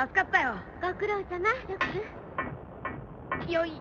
助かったよ。ご苦労様ルクよい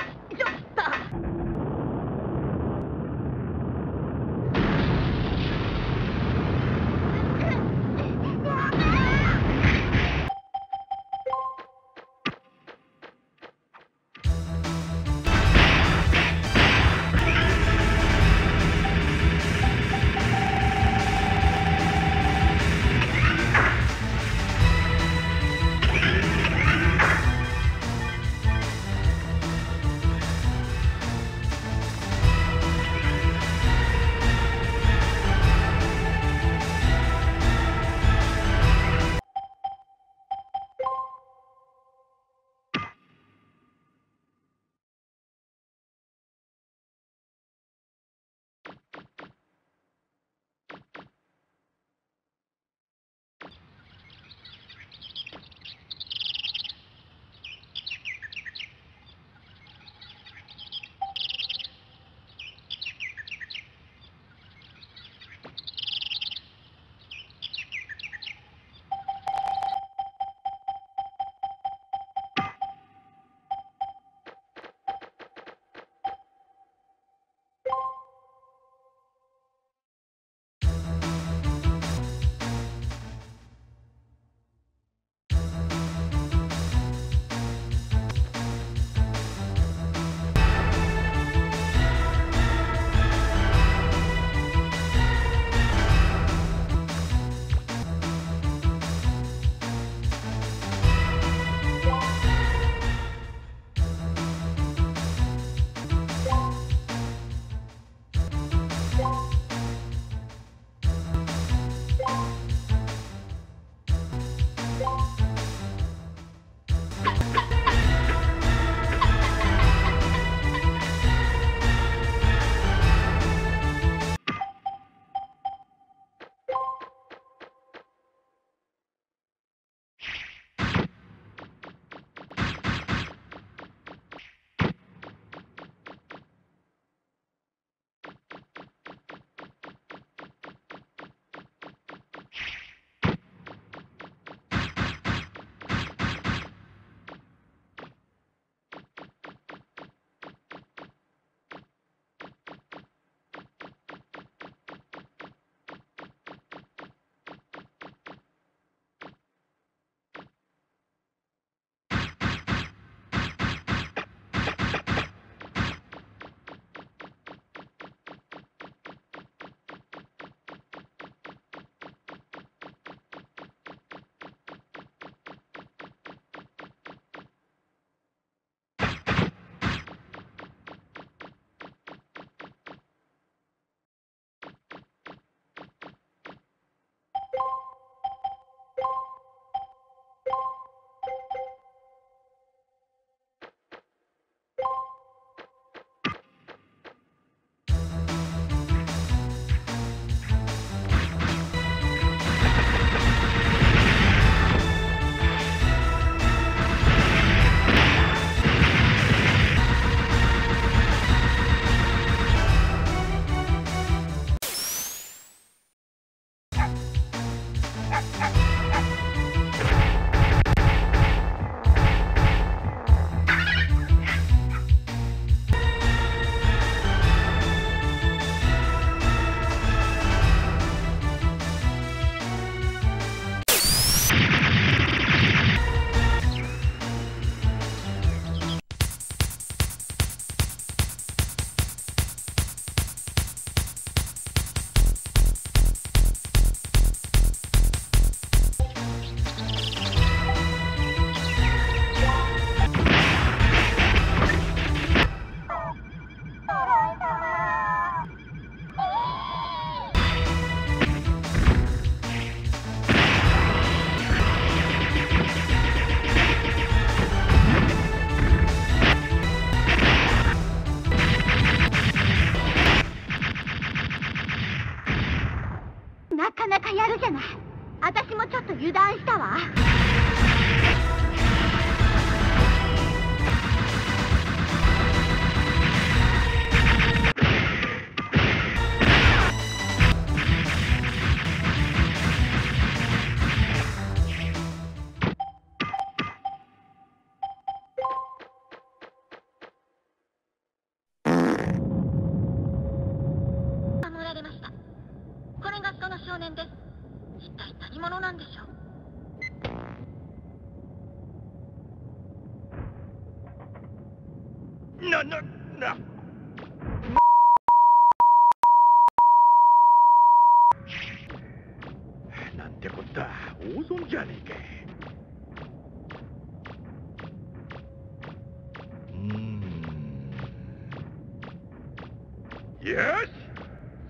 よし。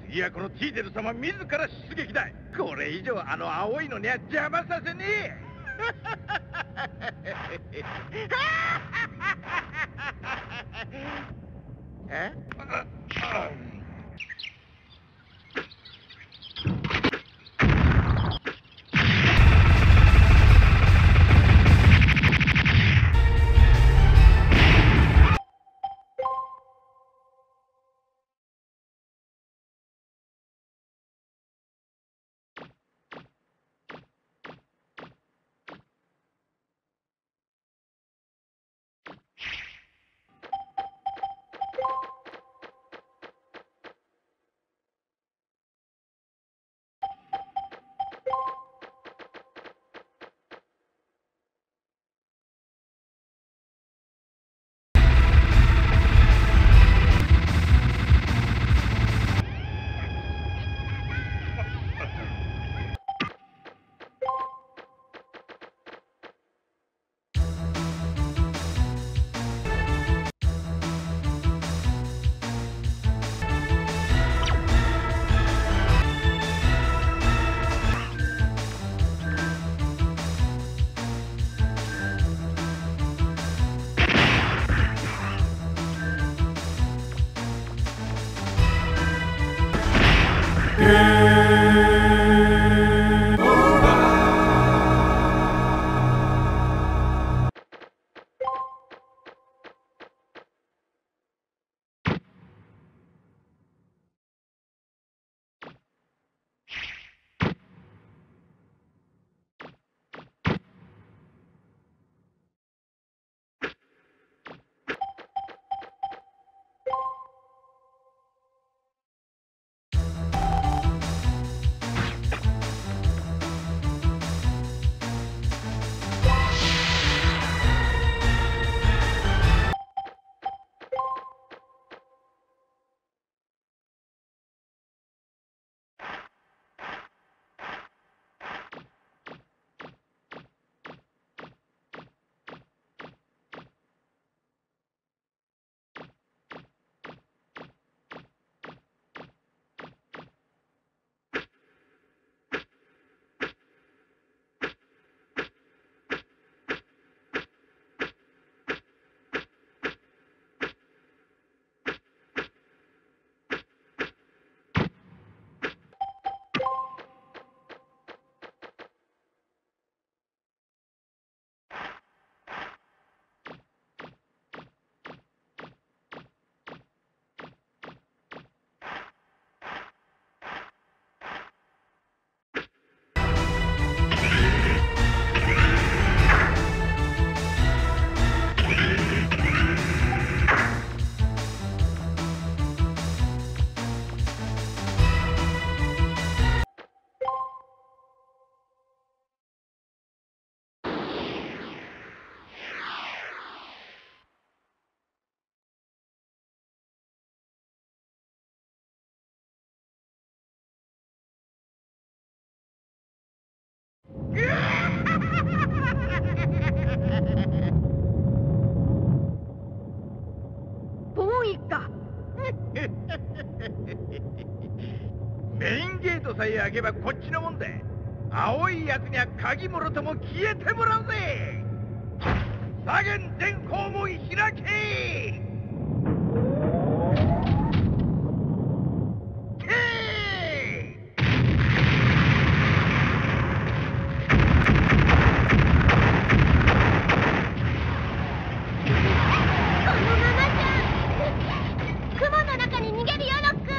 次はこのティーデル様自ら出撃だ。これ以上あの青いのには邪魔させねえ。え？さえあけばこっちのもんだ青いやつには鍵もろとも消えてもらうぜ。左舷全校門開けこのままじゃ雲の中に逃げるよロック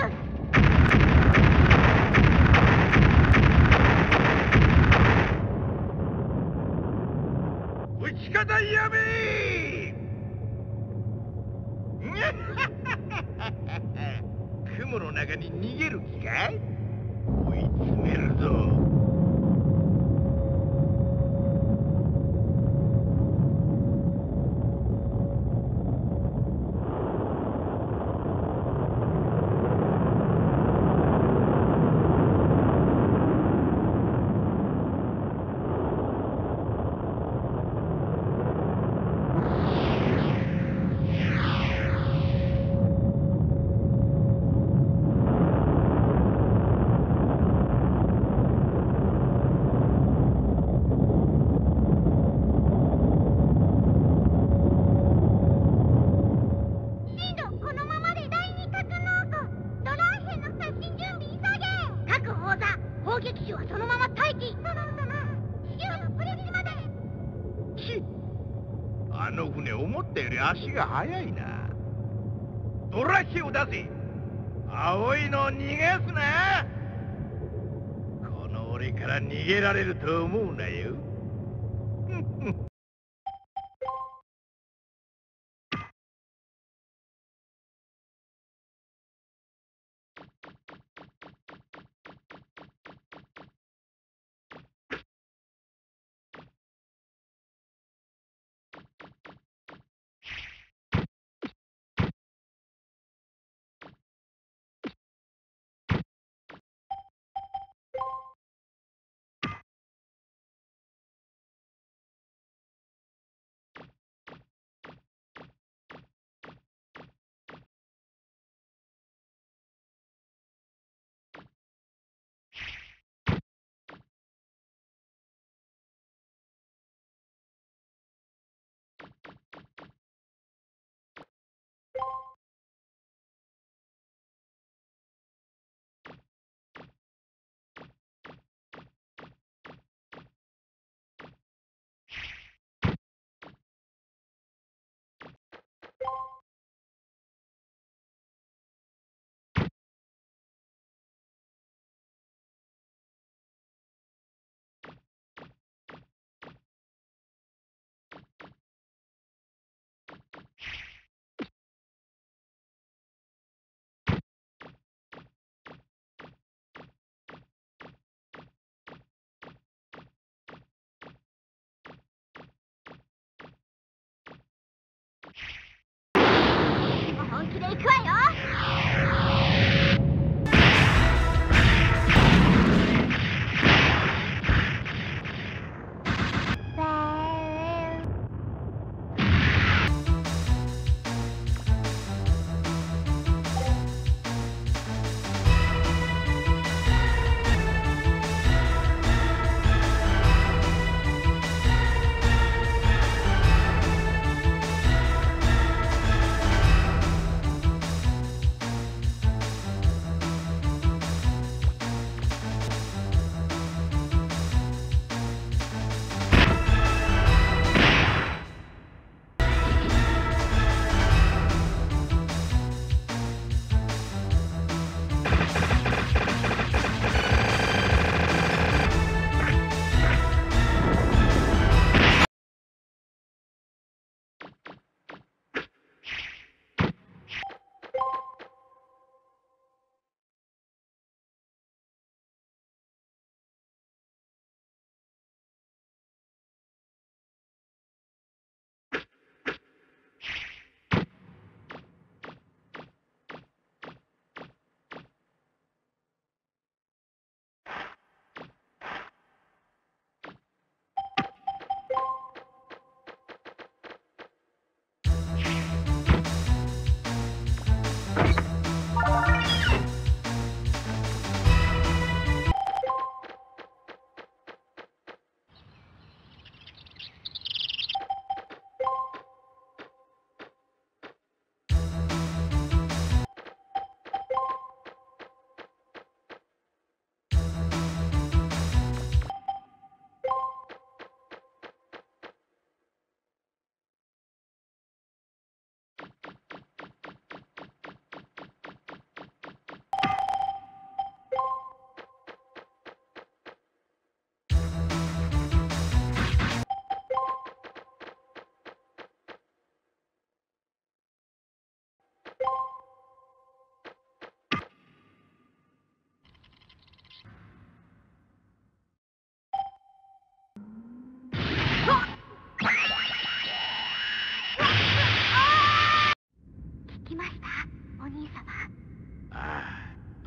打ち方やめ雲の中に逃げる気か追い詰めるぞ進路このままで第二格納庫ドラーヘンの刷新準備急げ各砲座砲撃手はそのまま待機そのまま至急のプレスまでちあの船思ったより足が速いな。ドラッシュを出せ。青いの逃がすな。この俺から逃げられると思うなよ。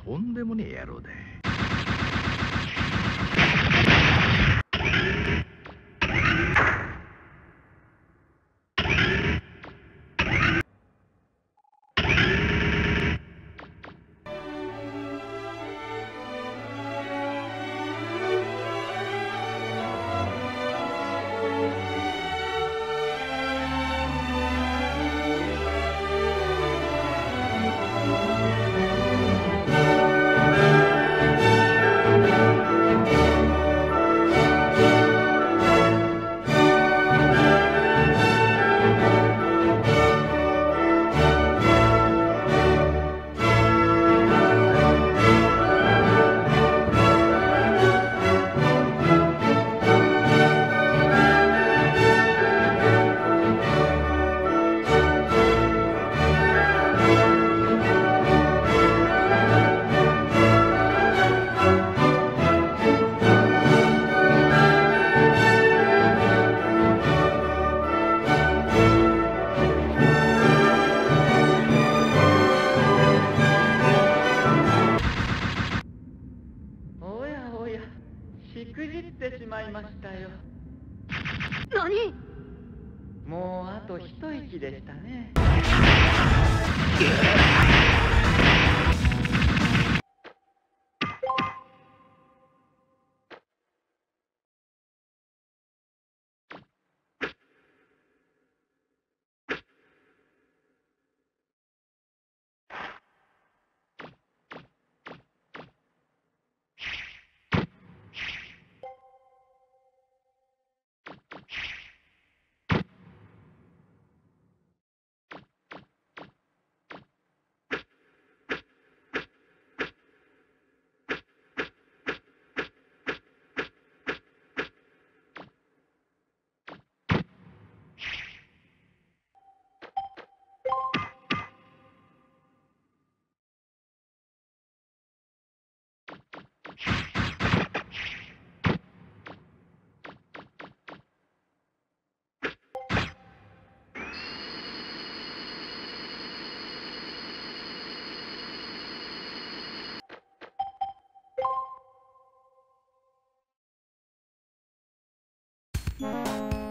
とんでもねえ野郎だしくじってしまいましたよ。何？もうあと一息でしたね。「Bye.